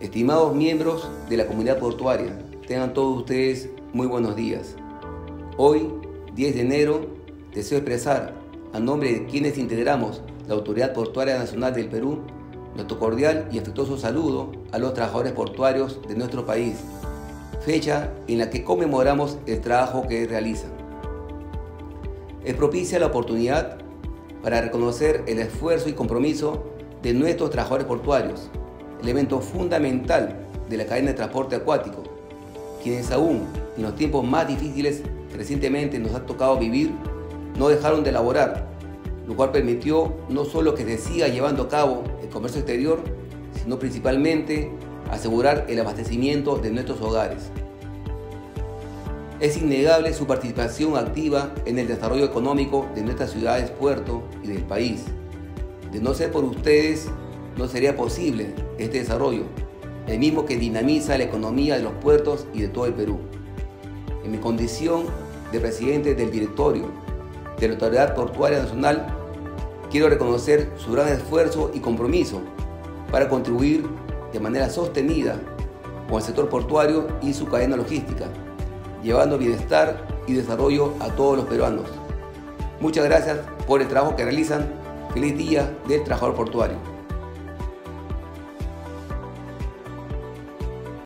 Estimados miembros de la comunidad portuaria, tengan todos ustedes muy buenos días. Hoy, 10 de enero, deseo expresar, a nombre de quienes integramos la Autoridad Portuaria Nacional del Perú, nuestro cordial y afectuoso saludo a los trabajadores portuarios de nuestro país, fecha en la que conmemoramos el trabajo que realizan. Es propicia la oportunidad para reconocer el esfuerzo y compromiso de nuestros trabajadores portuarios, elemento fundamental de la cadena de transporte acuático, quienes aún en los tiempos más difíciles que recientemente nos ha tocado vivir, no dejaron de elaborar, lo cual permitió no solo que se siga llevando a cabo el comercio exterior, sino principalmente asegurar el abastecimiento de nuestros hogares. Es innegable su participación activa en el desarrollo económico de nuestras ciudades, puerto y del país. De no ser por ustedes, no sería posible este desarrollo, el mismo que dinamiza la economía de los puertos y de todo el Perú. En mi condición de presidente del directorio de la Autoridad Portuaria Nacional, quiero reconocer su gran esfuerzo y compromiso para contribuir de manera sostenida con el sector portuario y su cadena logística, llevando bienestar y desarrollo a todos los peruanos. Muchas gracias por el trabajo que realizan. Feliz día del trabajador portuario.